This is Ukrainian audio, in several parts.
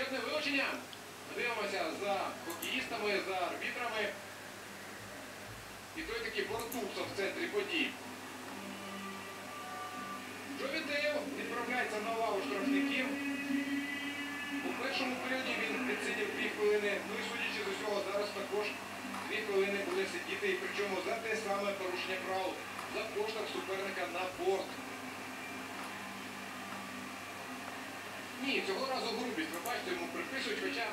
величезне вилучення. Дивимося за хокеїстами, за арбітрами. І той такий Бортусов в центрі подій. Джовідеєв відправляється на лаву штрафників. У першому періоді він відсидів дві хвилини. Ну і судячи з усього, зараз також дві хвилини буде сидіти. І причому за те саме порушення правил, за поштовх суперника на борт. Ні, цього разу грубість, ви бачите, йому приписують, хоча.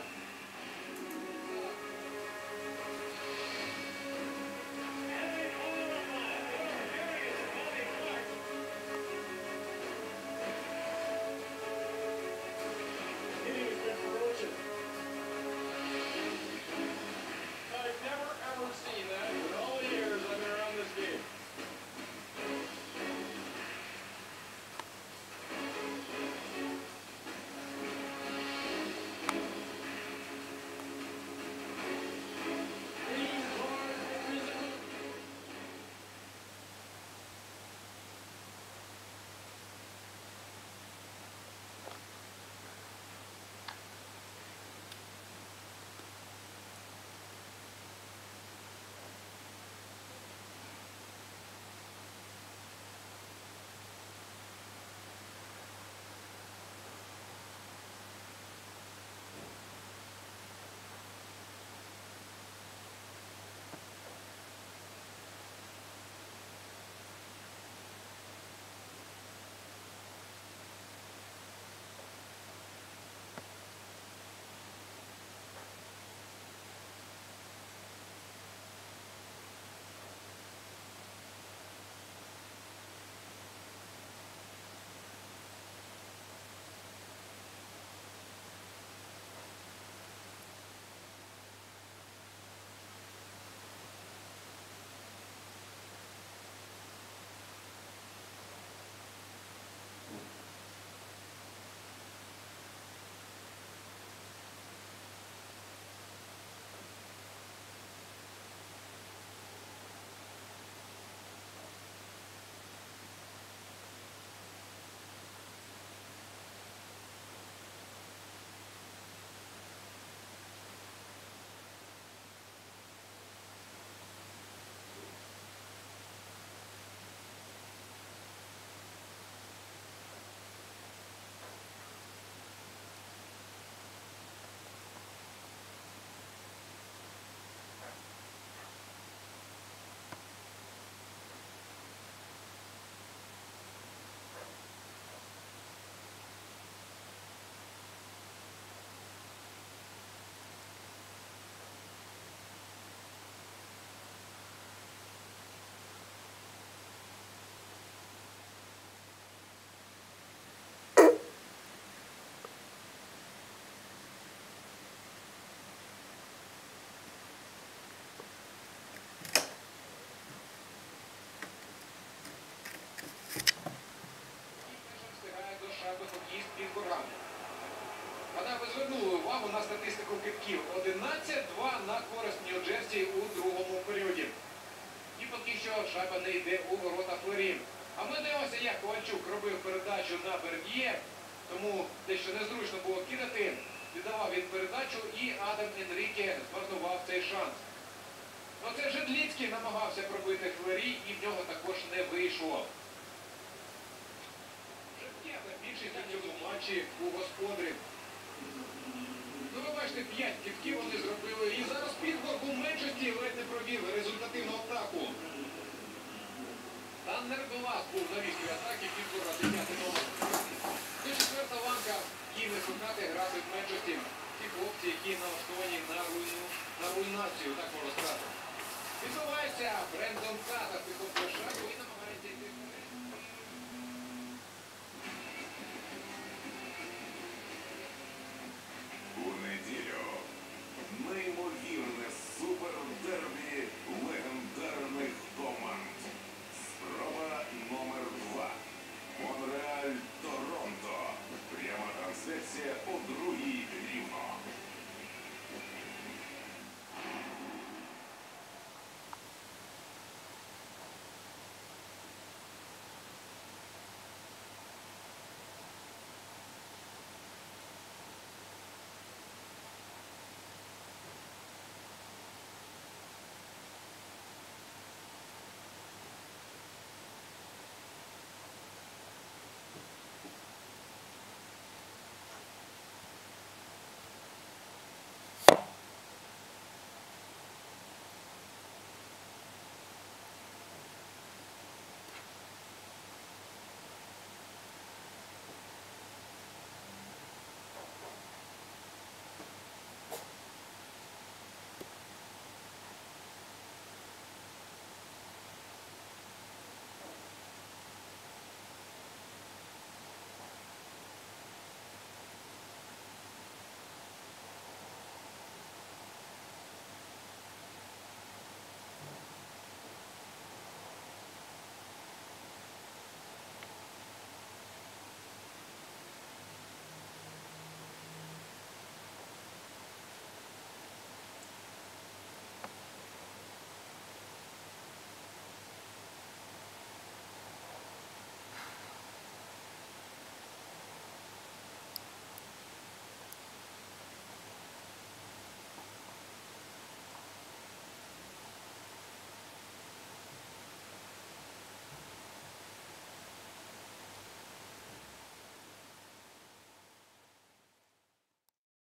Статистику 11-2 на користь Нью-Джерсі у другому періоді. І поки що шаба не йде у ворота Флорін. А ми дивимося, як Ковальчук робив передачу на Бердіє, тому дещо незручно було кидати. Віддавав він передачу і Адам Енріке змарнував цей шанс. Ну це Жедліцький намагався пробити Флорі і в нього також не вийшло. П'ята більшість у цьому матчі у господарів. Бачите, п'ять кітків вони зробили. І зараз Підгорб у меншості ледь не провів результативну атаку. Таннер Белас був на віскі атаки, Підгорба 9 номер. Це четверта ланка, їй не шукати грати в меншості. Ті хлопці, які налаштовані на, руйну, на руйнацію, так можна сказати. Відбувається Брендон Ката, піхотний шагу і намагається йти